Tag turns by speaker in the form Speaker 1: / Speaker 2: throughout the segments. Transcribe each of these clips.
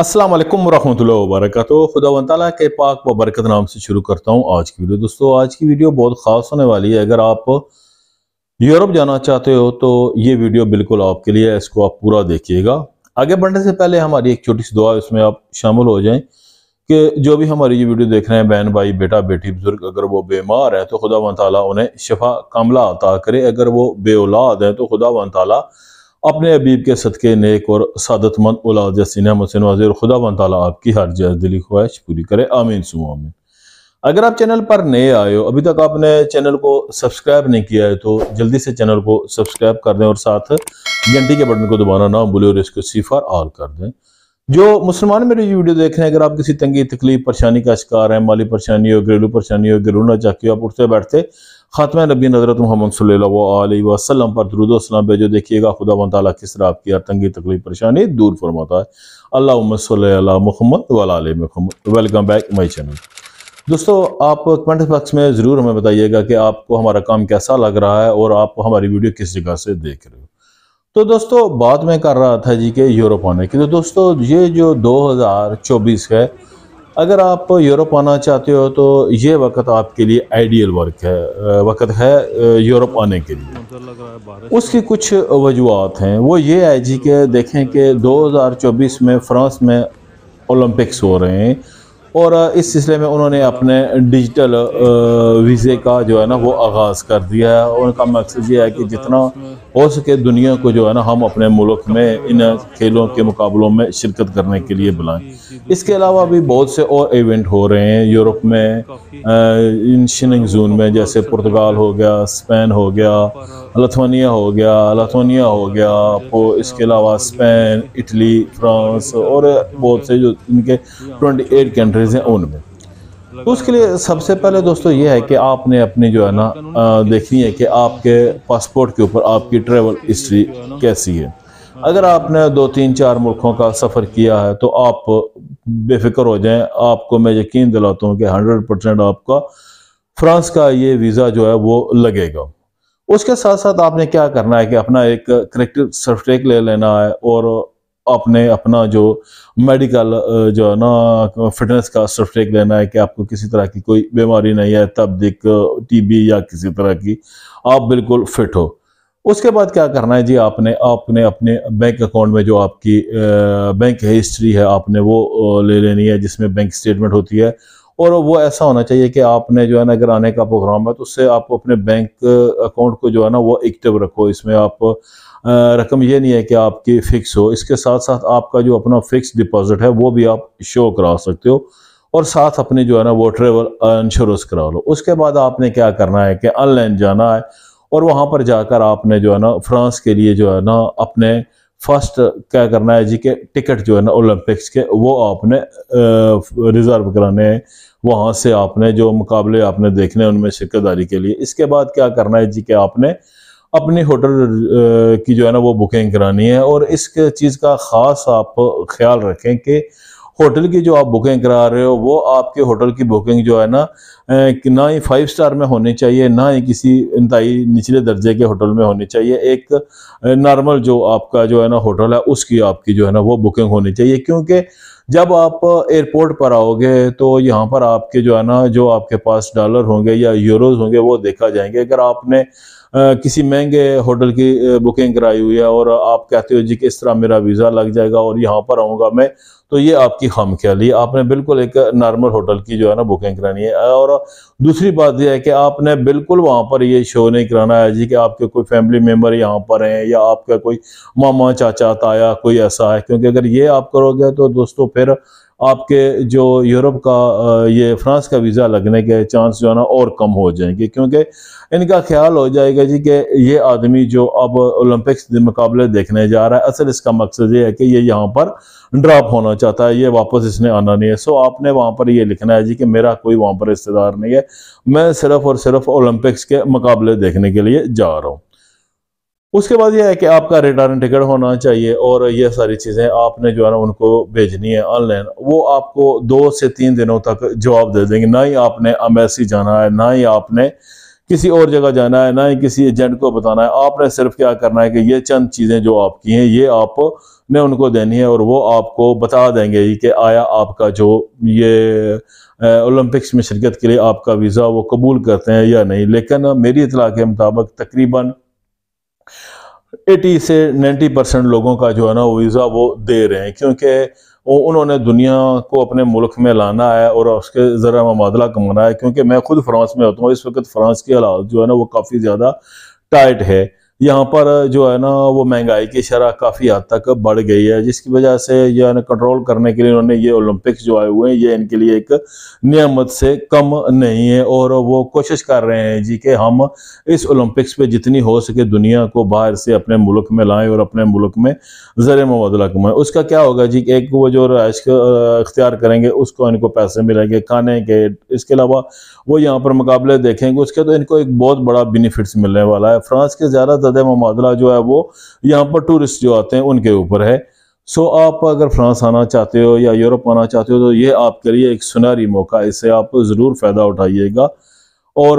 Speaker 1: السلام علیکم ورحمۃ اللہ وبرکاتہ۔ خدا و تعالیٰ کے پاک و برکت نام سے شروع کرتا ہوں آج کی ویڈیو۔ دوستو، آج کی ویڈیو بہت خاص ہونے والی ہے۔ اگر آپ یورپ جانا چاہتے ہو تو یہ ویڈیو بالکل آپ کے لیے ہے، اس کو آپ پورا دیکھیے گا۔ آگے بڑھنے سے پہلے ہماری ایک چھوٹی سی دعا اس میں آپ شامل ہو جائیں کہ جو بھی ہماری یہ ویڈیو دیکھ رہے ہیں، بہن بھائی، بیٹا، بیٹی، بزرگ، اگر وہ بیمار ہے تو خدا و تعالیٰ انہیں شفا کاملہ عطا کرے۔ اگر وہ بے اولاد ہیں تو خدا و تعالیٰ اپنے عبیب کے صدقے نیک اور سعادت مند اولاد جیسی نعمت سے نوازے اور خدا و تعالیٰ آپ کی ہر جائز دلی خواہش پوری کرے۔ آمین سو آمین۔ اگر آپ چینل پر نئے آئے ہو، ابھی تک آپ نے چینل کو سبسکرائب نہیں کیا ہے تو جلدی سے چینل کو سبسکرائب کر دیں اور ساتھ گھنٹی کے بٹن کو دبانا نہ بھولے اور اس کو صفر آل کر دیں۔ جو مسلمان میری ویڈیو دیکھ رہے ہیں، اگر آپ کسی تنگی، تکلیف، پریشانی کا شکار ہیں، مالی پریشانی ہو، گھریلو پریشانی ہو گرونا چاہتی ہو آپ اٹھتے بیٹھتے خاتمہ نبی نظرت محمد صلی اللہ علیہ وسلم پر درود و سلام بھیجو۔ دیکھیے گا خدا و تعالیٰ کس طرح آپ کی ہر تنگی، تکلیف، پریشانی دور فرماتا ہے۔ اللہ صلی اللہ محمد وعلی علیہ Muhammad. Welcome back my channel دوستو، آپ کمنٹ باکس میں ضرور ہمیں بتائیے گا کہ آپ کو ہمارا کام کیسا لگ رہا ہے اور آپ ہماری ویڈیو کس جگہ سے دیکھ رہے ہو۔ تو دوستو بات میں کر رہا تھا جی کہ یورپ آنے کی۔ تو دوستو، یہ جو دو ہزار چوبیس ہے اگر آپ یورپ آنا چاہتے ہو تو یہ وقت آپ کے لیے آئیڈیل ورک ہے وقت ہے یورپ آنے کے لیے۔ اس کی کچھ وجوہات ہیں۔ وہ یہ ہے جی کہ دیکھیں کہ دو ہزار چوبیس میں فرانس میں اولمپکس ہو رہے ہیں۔ اور اس سلسلے میں انہوں نے اپنے ڈیجیٹل ویزے کا جو ہے نا وہ آغاز کر دیا ہے ان کا مقصد یہ ہے کہ جتنا ہو سکے دنیا کو جو ہے نا ہم اپنے ملک میں ان کھیلوں کے مقابلوں میں شرکت کرنے کے لیے بلائیں۔ اس کے علاوہ بھی بہت سے اور ایونٹ ہو رہے ہیں۔ یورپ میں ان شننگ زون میں جیسے پرتگال ہو گیا، اسپین ہو گیا لتھونیا ہو گیا لتھونیا ہو گیا اس کے علاوہ اسپین، اٹلی، فرانس اور بہت سے جو ان کے ٹوئنٹی ایٹ کنٹری کنٹریز ہیں ان میں۔ اس کے لیے سب سے پہلے دوستو یہ ہے کہ آپ نے اپنی جو ہے نا دیکھنی ہے کہ آپ کے پاسپورٹ کے اوپر آپ کی ٹریول ہسٹری کیسی ہے۔ اگر آپ نے دو تین چار ملکوں کا سفر کیا ہے تو آپ بے فکر ہو جائیں۔ آپ کو میں یقین دلاتا ہوں کہ ہنڈریڈ پرسینٹ آپ کا فرانس کا یہ ویزا جو ہے وہ لگے گا۔ اس کے ساتھ ساتھ آپ نے کیا کرنا ہے کہ اپنا ایک کریکٹر سرفٹیک لے لینا ہے اور آپ نے اپنا جو میڈیکل جو ہے نا فٹنس کا سرٹیفکیٹ لینا ہے کہ آپ کو کسی طرح کی کوئی بیماری نہیں ہے تب ٹی بی یا کسی طرح کی، آپ بالکل فٹ ہو۔ اس کے بعد کیا کرنا ہے؟ جی آپ نے آپ نے اپنے بینک اکاؤنٹ میں جو آپ کی بینک ہسٹری ہے، آپ نے وہ لے لینی ہے جس میں بینک سٹیٹمنٹ ہوتی ہے۔ اور وہ ایسا ہونا چاہیے کہ آپ نے جو ہے نا اگر آنے کا پروگرام ہے تو اس سے آپ اپنے بینک اکاؤنٹ کو جو ہے نا وہ ایکٹیو رکھو، اس میں آپ رقم یہ نہیں ہے کہ آپ کی فکس ہو، اس کے ساتھ ساتھ آپ کا جو اپنا فکس ڈپازٹ ہے وہ بھی آپ شو کرا سکتے ہو اور ساتھ اپنی جو ہے نا وہ ٹریول انشورنس کرا لو۔ اس کے بعد آپ نے کیا کرنا ہے کہ آن لائن جانا ہے اور وہاں پر جا کر آپ نے جو ہے نا فرانس کے لیے جو ہے نا اپنے فرسٹ کیا کرنا ہے جی کہ ٹکٹ جو ہے نا اولمپکس کے، وہ آپ نے ریزرو کرانے ہیں۔ وہاں سے آپ نے جو مقابلے آپ نے دیکھنے ان میں شرکت داری کے لیے۔ اس کے بعد کیا کرنا ہے جی کہ آپ نے اپنی ہوٹل کی جو ہے نا وہ بکنگ کرانی ہے۔ اور اس چیز کا خاص آپ خیال رکھیں کہ ہوٹل کی جو آپ بکنگ کرا رہے ہو، وہ آپ کے ہوٹل کی بکنگ جو ہے نا نہ ہی فائیو سٹار میں ہونی چاہیے، نہ ہی کسی انتہائی نچلے درجے کے ہوٹل میں ہونی چاہیے۔ ایک نارمل جو آپ کا جو ہے نا ہوٹل ہے، اس کی آپ کی جو ہے نا وہ بکنگ ہونی چاہیے۔ کیونکہ جب آپ ایئرپورٹ پر آؤ گے تو یہاں پر آپ کے جو ہے نا، جو آپ کے پاس ڈالر ہوں گے یا یوروز ہوں گے، وہ دیکھا جائیں گے۔ اگر آپ نے کسی مہنگے ہوٹل کی بکنگ کرائی ہوئی ہے اور آپ کہتے ہو جی کہ اس طرح میرا ویزا لگ جائے گا اور یہاں پر آؤں گا میں، تو یہ آپ کی خام خیالی آپ نے بالکل ایک نارمل ہوٹل کی جو ہے نا بکنگ کرانی ہے۔ اور دوسری بات یہ ہے کہ آپ نے بالکل وہاں پر یہ شو نہیں کرانا ہے جی کہ آپ کے کوئی فیملی ممبر یہاں پر ہیں یا آپ کا کوئی ماما، چاچا، تایا، کوئی ایسا ہے۔ کیونکہ اگر یہ آپ کرو گے تو دوستو پھر آپ کے جو یورپ کا یہ فرانس کا ویزا لگنے کے چانس جو ہے نا اور کم ہو جائیں گے، کیونکہ ان کا خیال ہو جائے گا جی کہ یہ آدمی جو اب اولمپکس مقابلے دیکھنے جا رہا ہے، اصل اس کا مقصد یہ ہے کہ یہ یہاں پر ڈراپ ہونا چاہتا ہے، یہ واپس اس نے آنا نہیں ہے۔ سو آپ نے وہاں پر یہ لکھنا ہے جی کہ میرا کوئی وہاں پر رشتہ دار نہیں ہے، میں صرف اور صرف اولمپکس کے مقابلے دیکھنے کے لیے جا رہا ہوں۔ اس کے بعد یہ ہے کہ آپ کا ریٹرن ٹکٹ ہونا چاہیے اور یہ ساری چیزیں آپ نے جو ہے نا ان کو بھیجنی ہے آن لائن، وہ آپ کو دو سے تین دنوں تک جواب دے دیں گے۔ نہ ہی آپ نے امبیسی جانا ہے، نہ ہی آپ نے کسی اور جگہ جانا ہے، نہ ہی کسی ایجنٹ کو بتانا ہے۔ آپ نے صرف کیا کرنا ہے کہ یہ چند چیزیں جو آپ کی ہیں، یہ آپ نے ان کو دینی ہے اور وہ آپ کو بتا دیں گے کہ آیا آپ کا جو یہ اولمپکس میں شرکت کے لیے آپ کا ویزا وہ قبول کرتے ہیں یا نہیں۔ لیکن میری اطلاع کے مطابق تقریباً ایٹی سے نائنٹی پرسنٹ لوگوں کا جو ہے نا ویزا وہ دے رہے ہیں، کیونکہ انہوں نے دنیا کو اپنے ملک میں لانا ہے اور اس کے ذرا مبادلہ کمانا ہے، کیونکہ میں خود فرانس میں ہوتا ہوں، اس وقت فرانس کی حالات جو ہے نا وہ کافی زیادہ ٹائٹ ہے۔ یہاں پر جو ہے نا وہ مہنگائی کی شرح کافی حد تک بڑھ گئی ہے، جس کی وجہ سے جو ہے نا کنٹرول کرنے کے لیے انہوں نے یہ اولمپکس جو آئے ہوئے ہیں، یہ ان کے لیے ایک نعمت سے کم نہیں ہے۔ اور وہ کوشش کر رہے ہیں جی کہ ہم اس اولمپکس پہ جتنی ہو سکے دنیا کو باہر سے اپنے ملک میں لائیں اور اپنے ملک میں زر مبادلہ کمائیں۔ اس کا کیا ہوگا جی کہ ایک وہ جو رہائش اختیار کریں گے، اس کو ان کو پیسے ملیں گے، کھانے کے، اس کے علاوہ وہ یہاں پر مقابلے دیکھیں گے، اس کے تو ان کو ایک بہت بڑا بینیفٹس ملنے والا ہے۔ فرانس کے زیادہ زد مبادلہ جو ہے وہ یہاں پر ٹورسٹ جو آتے ہیں ان کے اوپر ہے۔ سو آپ اگر فرانس آنا چاہتے ہو یا یورپ آنا چاہتے ہو تو یہ آپ کے لیے ایک سنہری موقع اس سے آپ ضرور فائدہ اٹھائیے گا۔ اور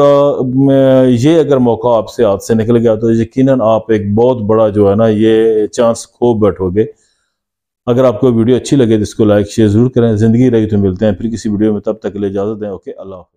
Speaker 1: یہ اگر موقع آپ سے ہاتھ سے نکل گیا تو یقیناً آپ ایک بہت بڑا جو ہے نا، یہ چانس کھو بیٹھو گے۔ اگر آپ کو ویڈیو اچھی لگے تو اس کو لائک، شیئر ضرور کریں۔ زندگی رہی تو ملتے ہیں۔ پھر کسی ویڈیو میں تب تک لے اجازت دیں۔ اوکے اللہ حافظ۔